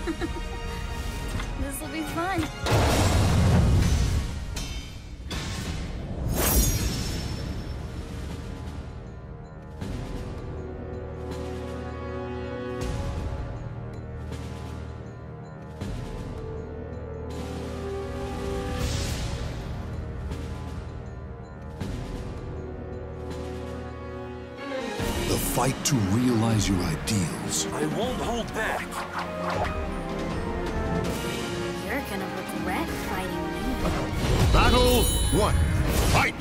This'll be fun. The fight to realize your ideals. I won't hold back. You're gonna regret fighting me. Battle one. Fight!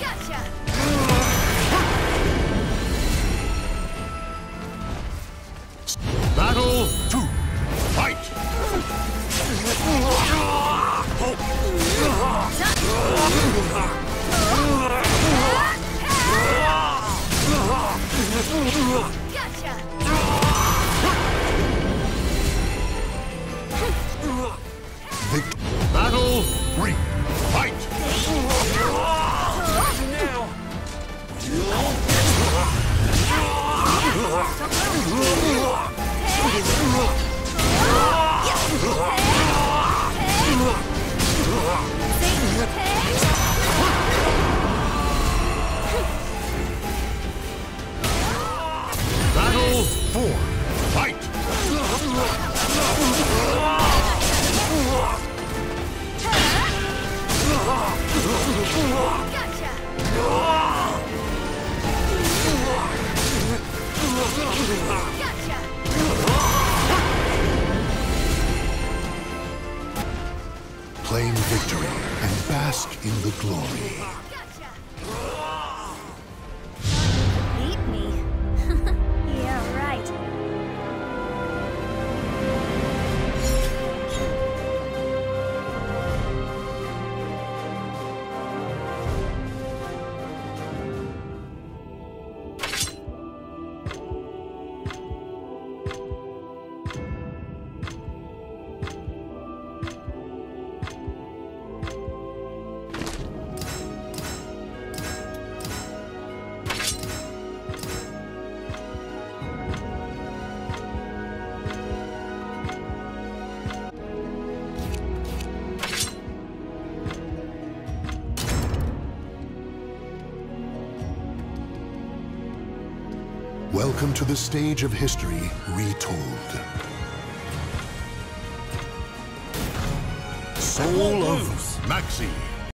Gotcha! Battle two. Fight! Battle three. Fight! Battle Claim victory and bask in the glory. Welcome to the stage of history retold. Soul of Maxi.